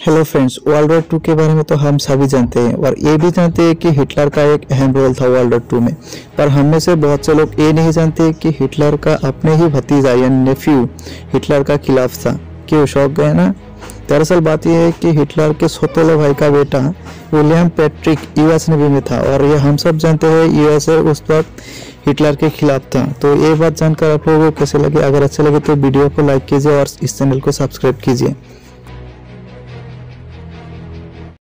Hello friends world war two के बारे में तो हम सभी जानते हैं, और ये भी जानते हैं कि हिटलर का एक अहम रोल था वर्ल्ड वॉर टू में। पर हम में से बहुत से लोग ये नहीं जानते कि हिटलर का अपने ही भतीजा या नेफ्यू हिटलर का खिलाफ था। क्यों? शौक गए ना? दरअसल बात यह है कि हिटलर के सोतोले भाई का बेटा विलियम पैट्रिक यूएस नेवी में था, और ये हम सब जानते हैं यूएसए उस वक्त हिटलर के खिलाफ था। तो ये बात जानकर आप लोगों को कैसे लगे? अगर अच्छे लगे तो वीडियो को लाइक कीजिए और इस चैनल को सब्सक्राइब कीजिए।